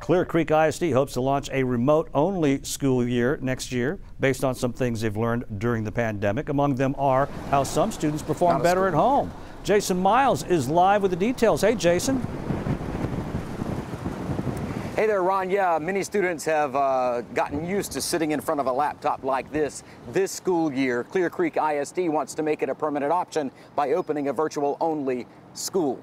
Clear Creek ISD hopes to launch a remote only school year next year based on some things they've learned during the pandemic. Among them are how some students perform better at home. Jason Miles is live with the details. Hey, Jason. Hey there, Ron. Yeah, many students have uh, gotten used to sitting in front of a laptop like this this school year. Clear Creek ISD wants to make it a permanent option by opening a virtual only school.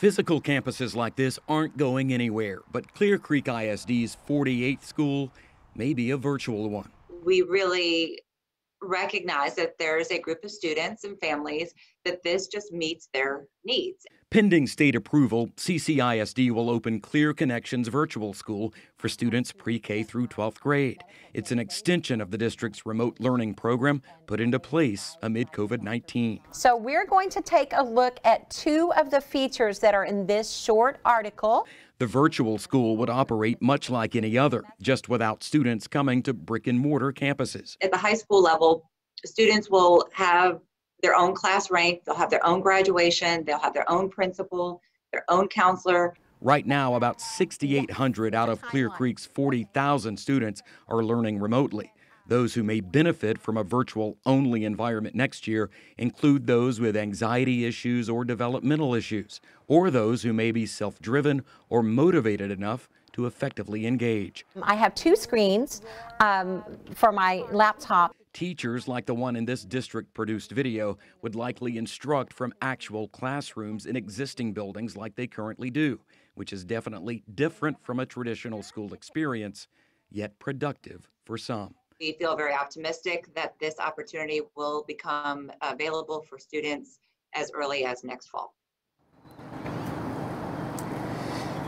Physical campuses like this aren't going anywhere, but Clear Creek ISD's 48th school may be a virtual one. We really recognize that there's a group of students and families that this just meets their needs. Pending state approval, CCISD will open Clear Connections Virtual School for students pre K through 12th grade. It's an extension of the district's remote learning program put into place amid COVID 19. So, we're going to take a look at two of the features that are in this short article. The virtual school would operate much like any other, just without students coming to brick and mortar campuses. At the high school level, students will have their own class rank, they'll have their own graduation, they'll have their own principal, their own counselor. Right now, about 6,800 out of Clear Creek's 40,000 students are learning remotely. Those who may benefit from a virtual only environment next year include those with anxiety issues or developmental issues, or those who may be self driven or motivated enough to effectively engage. I have two screens um, for my laptop. Teachers like the one in this district produced video would likely instruct from actual classrooms in existing buildings like they currently do, which is definitely different from a traditional school experience, yet productive for some. We feel very optimistic that this opportunity will become available for students as early as next fall.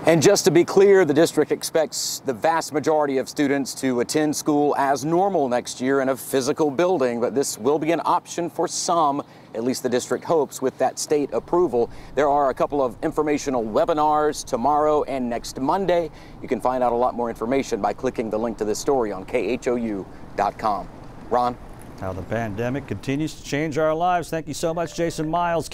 And just to be clear, the district expects the vast majority of students to attend school as normal next year in a physical building, but this will be an option for some, at least the district hopes, with that state approval. There are a couple of informational webinars tomorrow and next Monday. You can find out a lot more information by clicking the link to this story on khou.com. Ron? How the pandemic continues to change our lives. Thank you so much, Jason Miles.